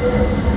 Amen.